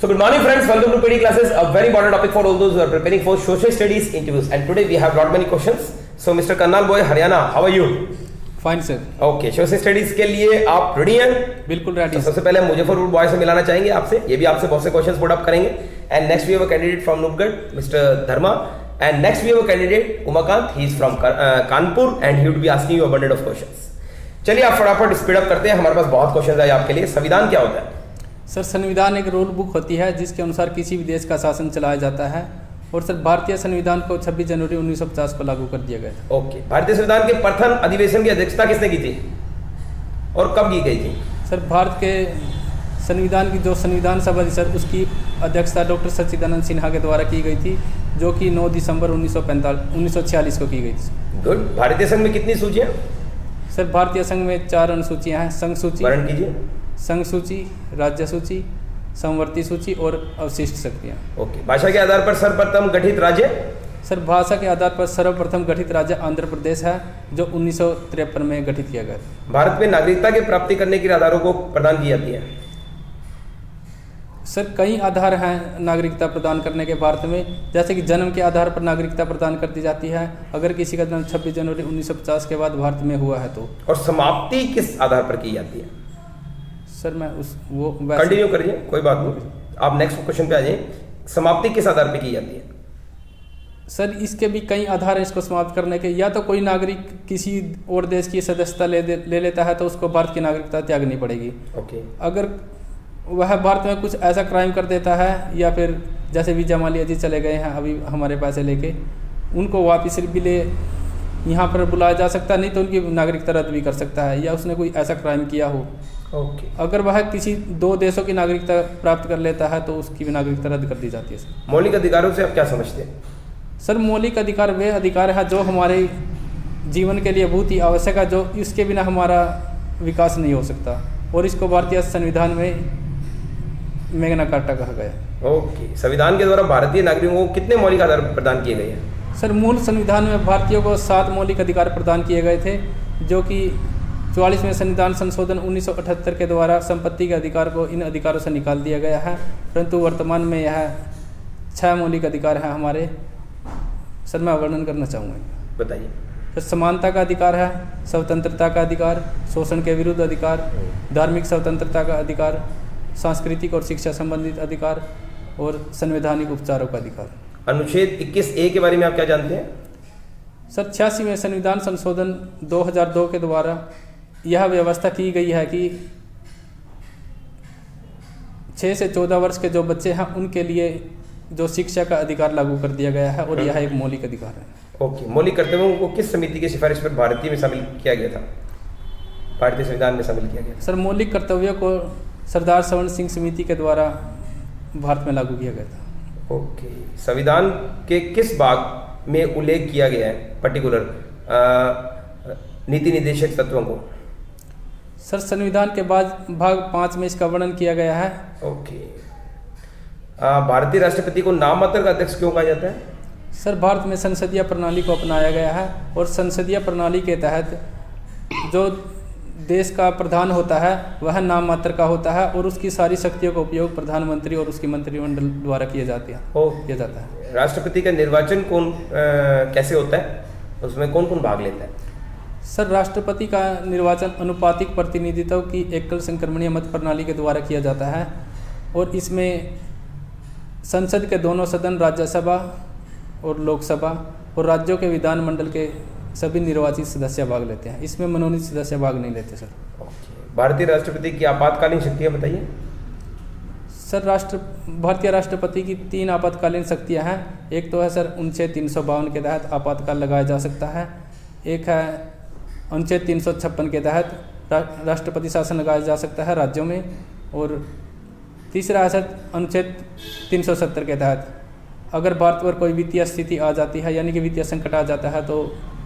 So good morning friends, welcome to PD classes, a very important topic for all those who are preparing for social studies interviews and today we have lot many questions. So Mr. Kannal boy, Haryana, how are you? Fine sir Okay, social studies के लिए आप ready हैं? बिल्कुल तो ready सबसे पहले Muzaffarpur boy से मिलाना चाहेंगे आपसे ये भी आपसे बहुत से क्वेश्चंस पुट अप करेंगे and next we have a candidate from Nupgarh mister Dharma and next we have a candidate Umakant he is from Kanpur and he would be asking you abundant of questions चलिए आप फटाफट speed up करते हैं हमारे पास बहुत questions है आपके लिए संविधान क्या होता है सर संविधान एक रूल बुक होती है जिसके अनुसार किसी भी देश का शासन चलाया जाता है और सर भारतीय संविधान को 26 जनवरी 1950 को लागू कर दिया गया था। ओके। भारतीय संविधान के प्रथम अधिवेशन की अध्यक्षता किसने की थी? और कब की गई थी? सर भारत के संविधान की जो संविधान सभा थी सर उसकी अध्यक्षता डॉक्टर सच्चिदानंद सिन्हा के द्वारा की गई थी जो कि 9 दिसंबर 1945 1946 को की गई थी गुड भारतीय संघ में कितनी सूचियाँ? सर भारतीय संघ में चार अनुसूचियाँ हैं संघ सूची। कीजिए। संघ सूची राज्य सूची समवर्ती सूची और अवशिष्ट शक्तियाँ। ओके भाषा के आधार पर सर्वप्रथम गठित राज्य? सर भाषा के आधार पर सर्वप्रथम गठित राज्य आंध्र प्रदेश है जो उन्नीस सौ तिरपन में गठित किया गया। भारत में नागरिकता की प्राप्ति करने के आधारों को प्रदान की जाती है। सर कई आधार हैं नागरिकता प्रदान करने के भारत में। जैसे कि जन्म के आधार पर नागरिकता प्रदान कर दी जाती है। अगर किसी का जन्म 26 जनवरी 1950 के बाद भारत में हुआ है तो। और समाप्ति किस आधार पर की जाती है? सर मैं उस वो कंटिन्यू करिए कोई बात नहीं। आप नेक्स्ट क्वेश्चन पे आ जाइए। समाप्ति किस आधार पे की जाती है? सर इसके भी कई आधार हैं इसको समाप्त करने के। या तो कोई नागरिक किसी और देश की सदस्यता ले ले लेता है तो उसको भारत की नागरिकता त्यागनी पड़ेगी। ओके अगर वह भारत में कुछ ऐसा क्राइम कर देता है या फिर जैसे वीज़ा मालिया जी चले गए हैं अभी हमारे पैसे लेके उनको वापस भी ले यहाँ पर बुलाया जा सकता है नहीं तो उनकी नागरिकता रद्द भी कर सकता है या उसने कोई ऐसा क्राइम किया हो। ओके अगर वह किसी दो देशों की नागरिकता प्राप्त कर लेता है तो उसकी भी नागरिकता रद्द कर दी जाती है सर। मौलिक अधिकारों से आप क्या समझते हैं? सर मौलिक अधिकार वे अधिकार है जो हमारे जीवन के लिए बहुत ही आवश्यक है जो इसके बिना हमारा विकास नहीं हो सकता। और इसको भारतीय संविधान में मेगना कार्टा कहा गया। ओके संविधान के द्वारा भारतीय नागरिकों को कितने मौलिक आधार प्रदान किए गए हैं? सर मूल संविधान में भारतीयों को सात मौलिक अधिकार प्रदान किए गए थे जो कि चौवालीसवें संविधान संशोधन 1978 के द्वारा संपत्ति के अधिकार को इन अधिकारों से निकाल दिया गया है। परंतु वर्तमान में यह छह मौलिक अधिकार है हमारे। सर मैं वर्णन करना चाहूँगा। बताइए। सर समानता का अधिकार है स्वतंत्रता का अधिकार शोषण के विरुद्ध अधिकार धार्मिक स्वतंत्रता का अधिकार सांस्कृतिक और शिक्षा संबंधित अधिकार और संवैधानिक उपचारों का अधिकार। अनुच्छेद 21 ए के बारे में आप क्या जानते हैं? सर छियासीवें संविधान संशोधन 2002 के द्वारा यह व्यवस्था की गई है कि छः से चौदह वर्ष के जो बच्चे हैं उनके लिए जो शिक्षा का अधिकार लागू कर दिया गया है और यह एक मौलिक अधिकार है। ओके मौलिक कर्तव्यों को किस समिति की सिफारिश पर भारतीय में शामिल किया गया था? भारतीय संविधान में शामिल किया गया सर मौलिक कर्तव्यों को सरदार सवर्ण सिंह समिति के द्वारा भारत में लागू किया गया था। ओके संविधान के किस भाग में उल्लेख किया गया है पर्टिकुलर नीति निर्देशक तत्वों को? सर संविधान के बाद भाग पाँच में इसका वर्णन किया गया है। ओके। भारतीय राष्ट्रपति को नाम मात्र का अध्यक्ष क्यों कहा जाता है? सर भारत में संसदीय प्रणाली को अपनाया गया है और संसदीय प्रणाली के तहत जो देश का प्रधान होता है वह नाम मात्र का होता है और उसकी सारी शक्तियों का उपयोग प्रधानमंत्री और उसकी मंत्रिमंडल द्वारा किया जाती है ओ किया जाता है। राष्ट्रपति का निर्वाचन कौन आ, कैसे होता है? उसमें कौन कौन भाग लेता है? सर राष्ट्रपति का निर्वाचन अनुपातिक प्रतिनिधित्व की एकल संक्रमणीय मत प्रणाली के द्वारा किया जाता है और इसमें संसद के दोनों सदन राज्यसभा और लोकसभा और राज्यों के विधानमंडल के सभी निर्वाचित सदस्य भाग लेते हैं। इसमें मनोनीत सदस्य भाग नहीं लेते सर। भारतीय राष्ट्रपति की आपातकालीन शक्तियाँ बताइए। सर राष्ट्र भारतीय राष्ट्रपति की तीन आपातकालीन शक्तियाँ हैं। एक तो है सर उनसे तीन सौ बावन के तहत आपातकाल लगाया जा सकता है। एक है अनुच्छेद तीन सौ छप्पन के तहत राष्ट्रपति शासन लगाया जा सकता है राज्यों में और तीसरा है सर अनुच्छेद तीन सौ सत्तर के तहत। अगर भारत पर कोई वित्तीय स्थिति आ जाती है यानी कि वित्तीय संकट आ जाता है तो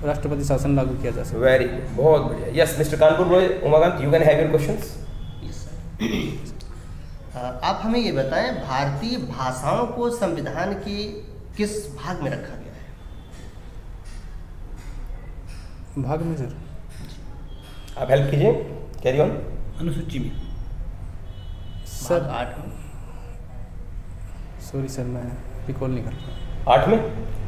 राष्ट्रपति शासन लागू किया जा सकता है। वेरी गुड बहुत बढ़िया। Yes mister Kanpur boy Umakant you can have your questions आप हमें ये बताएँ भारतीय भाषाओं को संविधान के किस भाग में रखा गया है है? भाग में सर? आप हेल्प कीजिए। कैरी ऑन अनुसूची में। सर आठ में। सॉरी सर मैं रिकॉल नहीं कर पाया। आठ में?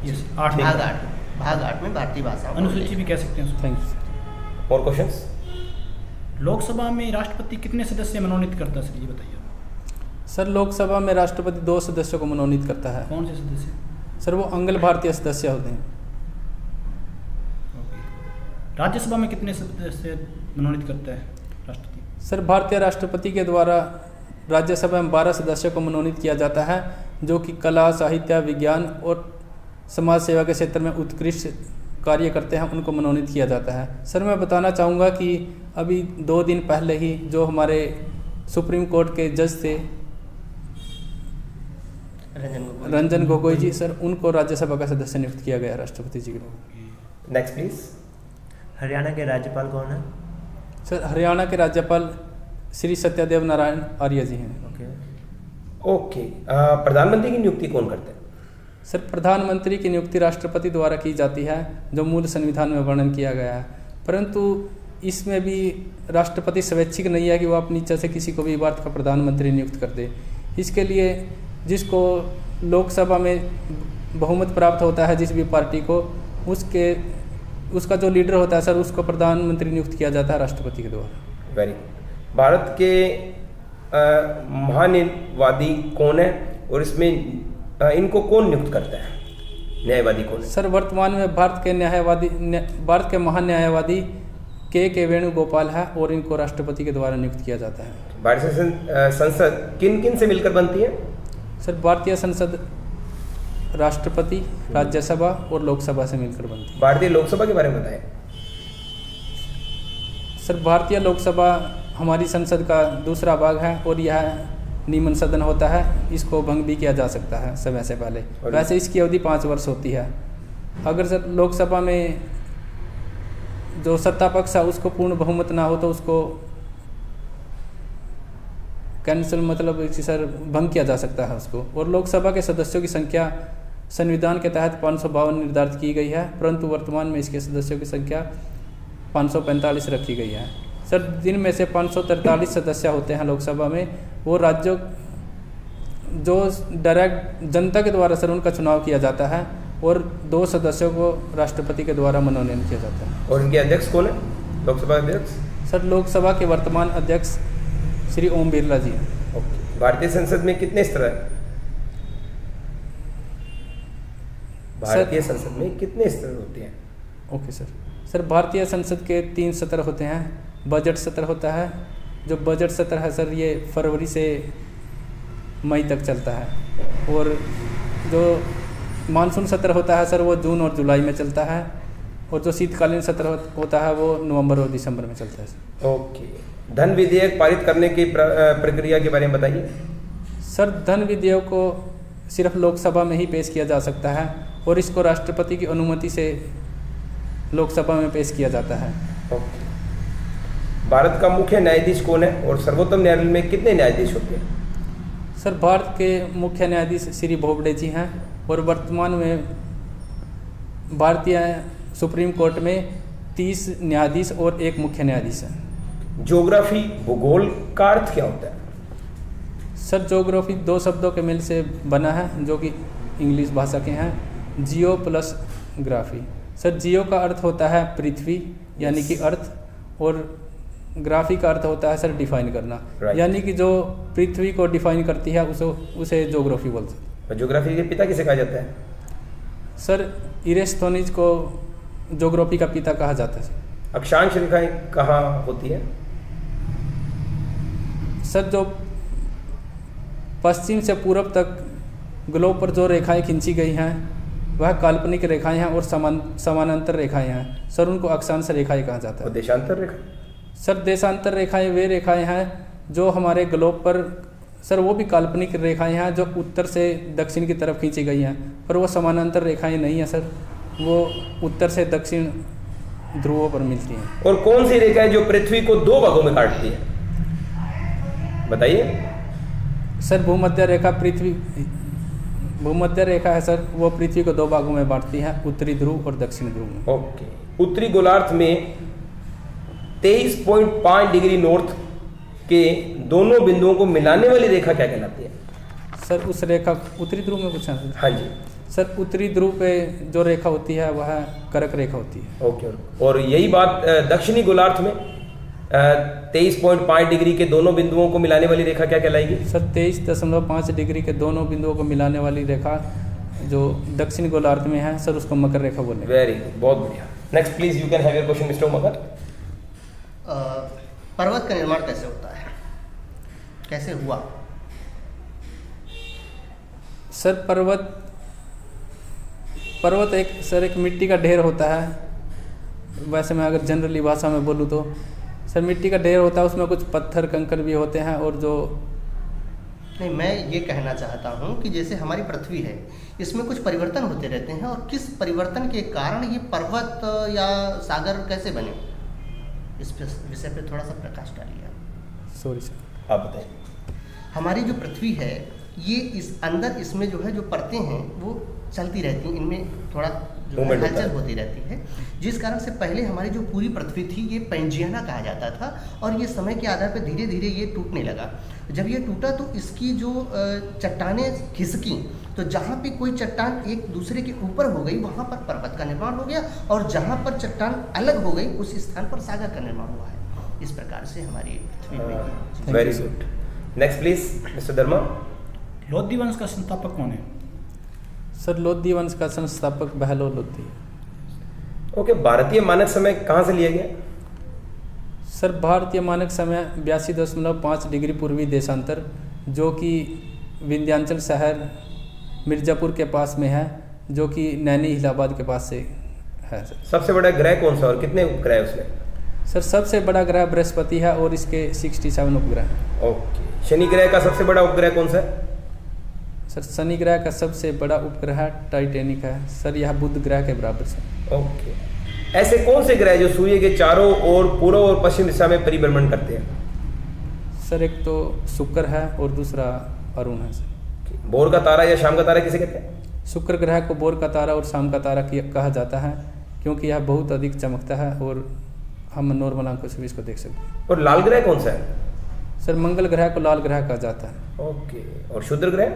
यस आठ भाग आठ में। भाग आठ में भारतीय भाषाओं का अनुसूची भी कह सकते हैं थैंक यू सर और क्वेश्चंस लोकसभा में राष्ट्रपति कितने सदस्य मनोनीत करता है सर ये बताइए। सर लोकसभा में राष्ट्रपति दो सदस्यों को मनोनीत करता है। कौन से सदस्य? सर वो अंगल भारतीय सदस्य होते हैं। राज्यसभा में कितने सदस्य मनोनीत करता है राष्ट्रपति। सर भारतीय राष्ट्रपति के द्वारा राज्यसभा में बारह सदस्यों को मनोनीत किया जाता है जो कि कला साहित्य विज्ञान और समाज सेवा के क्षेत्र में उत्कृष्ट कार्य करते हैं उनको मनोनीत किया जाता है। सर मैं बताना चाहूँगा कि अभी दो दिन पहले ही जो हमारे सुप्रीम कोर्ट के जज थे रंजन गोगोई जी। सर उनको राज्यसभा का सदस्य नियुक्त किया गया राष्ट्रपति जी के द्वारा नेक्स्ट प्लीज़ हरियाणा के राज्यपाल कौन है? सर हरियाणा के राज्यपाल श्री सत्यदेव नारायण आर्य जी हैं। ओके। ओके प्रधानमंत्री की नियुक्ति कौन करते हैं? सर प्रधानमंत्री की नियुक्ति राष्ट्रपति द्वारा की जाती है जो मूल संविधान में वर्णन किया गया है। परंतु इसमें भी राष्ट्रपति स्वैच्छिक नहीं है कि वो अपनी इच्छा से किसी को भी भारत का प्रधानमंत्री नियुक्त कर दे। इसके लिए जिसको लोकसभा में बहुमत प्राप्त होता है जिस भी पार्टी को उसके उसका जो लीडर होता है सर उसको प्रधानमंत्री नियुक्त किया जाता है राष्ट्रपति के द्वारा। वेरी भारत के महान्यायवादी कौन है और इसमें अ, इनको कौन नियुक्त करता है? न्यायवादी कौन है? सर वर्तमान में भारत के न्यायवादी न्या- भारत के महान न्यायवादी के के वेणुगोपाल है और इनको राष्ट्रपति के द्वारा नियुक्त किया जाता है। भारतीय संसद किन किन से मिलकर बनती है? सर भारतीय संसद राष्ट्रपति राज्यसभा और लोकसभा से मिलकर बनती है। भारतीय लोकसभा के बारे में बताएँ। सर भारतीय लोकसभा हमारी संसद का दूसरा भाग है और यह नियमन सदन होता है। इसको भंग भी किया जा सकता है समय से पहले। वैसे इसकी अवधि पाँच वर्ष होती है। अगर सर लोकसभा में जो सत्ता पक्ष है उसको पूर्ण बहुमत ना हो तो उसको कैंसिल मतलब सर भंग किया जा सकता है उसको। और लोकसभा के सदस्यों की संख्या संविधान के तहत पाँच सौ बावन निर्धारित की गई है परंतु वर्तमान में इसके सदस्यों की संख्या 545 रखी गई है। सर दिन में से 543 सदस्य होते हैं लोकसभा में। वो राज्यों जो डायरेक्ट जनता के द्वारा सर उनका चुनाव किया जाता है और दो सदस्यों को राष्ट्रपति के द्वारा मनोनयन किया जाता है। और इनके अध्यक्ष कौन है? लोकसभा अध्यक्ष? सर लोकसभा के वर्तमान अध्यक्ष श्री ओम बिरला जी हैं। ओके। भारतीय संसद में कितने स्तर है? भारतीय संसद में कितने स्तर होते हैं? Okay sir. सर भारतीय संसद के तीन सत्र होते हैं। बजट सत्र होता है। जो बजट सत्र है सर ये फरवरी से मई तक चलता है। और जो मानसून सत्र होता है सर वो जून और जुलाई में चलता है। और जो शीतकालीन सत्र होता है वो नवंबर और दिसंबर में चलता है सर। ओके। धन विधेयक पारित करने की प्र, प्रक्रिया के बारे में बताइए। सर धन विधेयक को सिर्फ़ लोकसभा में ही पेश किया जा सकता है। और इसको राष्ट्रपति की अनुमति से लोकसभा में पेश किया जाता है। भारत का मुख्य न्यायाधीश कौन है और सर्वोत्तम न्यायालय में कितने न्यायाधीश होते हैं? सर भारत के मुख्य न्यायाधीश श्री बोबडे जी हैं और वर्तमान में भारतीय सुप्रीम कोर्ट में तीस न्यायाधीश और एक मुख्य न्यायाधीश हैं। ज्योग्राफी भूगोल का अर्थ क्या होता है? सर जोग्राफी दो शब्दों के मिल से बना है जो कि इंग्लिश भाषा के हैं। Geo plus graphy. Sir geo का अर्थ होता है पृथ्वी यानी कि अर्थ और ग्राफी का अर्थ होता है सर डिफाइन करना। Right. यानी कि जो पृथ्वी को डिफाइन करती है उसे उसे जोग्राफी बोलते हैं। जोग्राफी के पिता किसे कहा जाता है? सर इरेस्थोनिज को जोग्राफी का पिता कहा जाता है अक्षांश रेखाएँ कहाँ होती है? सर जो पश्चिम से पूर्व तक ग्लोब पर जो रेखाएँ खींची गई हैं वह काल्पनिक रेखाएँ हैं और समान समानांतर रेखाएँ हैं। सर उनको अक्षांश रेखाएँ कहा जाता है। देशांतर रेखा? सर देशांतर रेखाएँ वे रेखाएँ हैं जो हमारे ग्लोब पर सर वो भी काल्पनिक रेखाएँ हैं जो उत्तर से दक्षिण की तरफ़ खींची गई हैं पर वो समानांतर रेखाएँ नहीं हैं सर। वो उत्तर से दक्षिण ध्रुवों पर मिलती हैं। और कौन सी रेखा है जो पृथ्वी को दो भागों में काटती है? बताइए। सर भूमध्य रेखा पृथ्वी भूमध्य रेखा है सर वो पृथ्वी को दो भागों में बांटती है उत्तरी ध्रुव और दक्षिण ध्रुव में। ओके। उत्तरी गोलार्ध में 23.5 डिग्री नॉर्थ के दोनों बिंदुओं को मिलाने वाली रेखा क्या कहलाती है? सर उस रेखा उत्तरी ध्रुव में पूछा है हाँ जी। सर उत्तरी ध्रुव पे जो रेखा होती है वह करक रेखा होती है। ओके और यही बात दक्षिणी गोलार्ध में? तेईस पॉइंट पाँच डिग्री के दोनों बिंदुओं को मिलाने वाली रेखा क्या कहलाएगी? सर तेईस दशमलव पाँच डिग्री के दोनों बिंदुओं को मिलाने वाली रेखा जो दक्षिण गोलार्ध में है सर उसको मकर रेखा बोलेंगे। वेरी गुड बहुत बढ़िया। Next please you can have your question mister मकर पर्वत का निर्माण कैसे होता है? कैसे हुआ? सर पर्वत पर्वत एक सर एक मिट्टी का ढेर होता है। वैसे मैं अगर जनरली भाषा में बोलूँ तो सर मिट्टी का ढेर होता है उसमें कुछ पत्थर कंकर भी होते हैं और जो नहीं मैं ये कहना चाहता हूँ कि जैसे हमारी पृथ्वी है इसमें कुछ परिवर्तन होते रहते हैं और किस परिवर्तन के कारण ये पर्वत या सागर कैसे बने? इस विषय पे थोड़ा सा प्रकाश डालिए आप। सॉरी सर आप बताइए। हमारी जो पृथ्वी है ये इस अंदर इसमें जो है जो परतें हैं वो चलती रहती हैं। इनमें थोड़ा हलचल होती रहती है। जिस कारण से पहले हमारी जो पूरी पृथ्वी थी ये पेंजियाना कहा जाता था और ये समय के आधार पर धीरे धीरे ये टूटने लगा। जब ये टूटा तो इसकी जो चट्टाने खिसकी तो जहाँ पे कोई चट्टान एक दूसरे के ऊपर हो गई वहाँ पर पर्वत का निर्माण हो गया और जहाँ पर चट्टान अलग हो गई उस स्थान पर सागर का निर्माण हुआ है। इस प्रकार से हमारी पृथ्वी very good next please mister Dharma Lodhi वंश का संस्थापक कौन है? सर लोधी वंश का संस्थापक बहलो लोधी ओके भारतीय मानक समय कहाँ से लिया गया? सर भारतीय मानक समय बयासी दशमलव पाँच डिग्री पूर्वी देशांतर जो कि विंध्याचल शहर मिर्ज़ापुर के पास में है जो कि नैनी इलाहाबाद के पास से है सर। सबसे बड़ा ग्रह कौन सा और कितने उपग्रह है उसमें? सर सबसे बड़ा ग्रह बृहस्पति है और इसके 67 उपग्रह हैं। ओके शनि ग्रह का सबसे बड़ा उपग्रह कौन सा है? सर शनि ग्रह का सबसे बड़ा उपग्रह टाइटेनिक है। सर यह बुध ग्रह के बराबर से ओके। ऐसे कौन से ग्रह जो सूर्य के चारों ओर पूर्व और पश्चिम दिशा में परिभ्रमण करते हैं? सर एक तो शुक्र है और दूसरा अरुण है सर। भोर का तारा या शाम का तारा किसे कहते हैं? शुक्र ग्रह को बोर का तारा और शाम का तारा कहा जाता है क्योंकि यह बहुत अधिक चमकता है और हम नॉर्मल आँखों से भी इसको देख सकते हैं। और लाल ग्रह कौन सा है? सर मंगल ग्रह को लाल ग्रह कहा जाता है। ओके। और शुद्र ग्रह?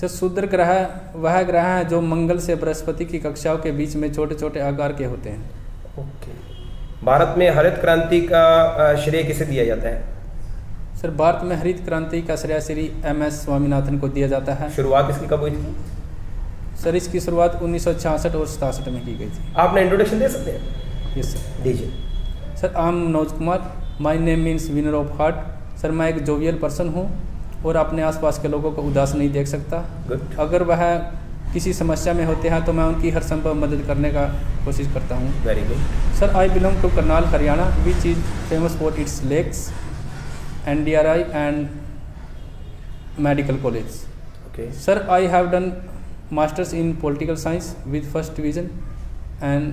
सर शूद्र ग्रह वह ग्रह है जो मंगल से बृहस्पति की कक्षाओं के बीच में छोटे छोटे आकार के होते हैं। ओके। भारत में हरित क्रांति का श्रेय किसे दिया जाता है? सर भारत में हरित क्रांति का श्रेय श्री एम एस स्वामीनाथन को दिया जाता है। शुरुआत इसकी कब हुई थी? सर इसकी शुरुआत 1966 और सतासठ में की गई थी। आपने इंट्रोडक्शन दे सकते हैं? यस सर दीजिए। Sir I am Manoj Kumar my name means winner of heart sir मैं एक जोवियल पर्सन हूँ। और अपने आसपास के लोगों को उदास नहीं देख सकता। गुड अगर वह किसी समस्या में होते हैं तो मैं उनकी हर संभव मदद करने का कोशिश करता हूँ। Very good sir I belong to Karnal Haryana which is famous for its lakes N D R I and medical college okay sir I have done masters in in science with first first and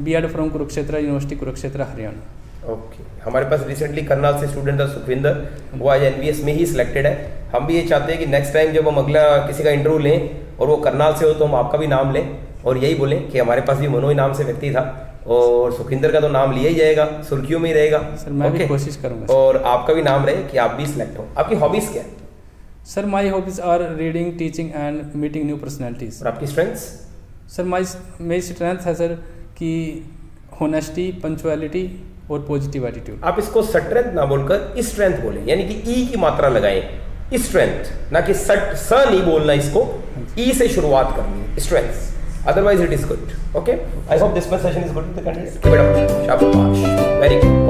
B Ed from Kurukshetra university Kurukshetra, Haryana. Okay हमारे पास recently Karnal से student था सुखविंदर। वो आज NVS में ही selected है। हम भी ये चाहते हैं कि नेक्स्ट टाइम जब हम अगला किसी का इंटरव्यू लें और वो करनाल से हो तो हम आपका भी नाम लें और यही बोलें कि हमारे पास भी मनोज नाम से व्यक्ति था और सुखविंदर का तो नाम लिया ही जाएगा सुर्खियों में ही रहेगा। सर, मैं भी Okay? कोशिश करूँगा और आपका भी नाम रहे कि आप भी सिलेक्ट हो। आपकी हॉबीज क्या है? Sir my hobbies are reading teaching and meeting new personalities और आपकी स्ट्रेंथ्स सर माई मेरी स्ट्रेंथ है सर कि होनेस्टी पंचुअलिटी और पॉजिटिव एटीट्यूड आप इसको स्ट्रेंथ ना बोलकर स्ट्रेंथ बोले। यानी कि ई की मात्रा लगाए। स्ट्रेंथ ना कि सट स नहीं बोलना इसको। ई से शुरुआत करनी है। Strength otherwise it is good okay I hope this session is good to the candidate शाबाश वेरी गुड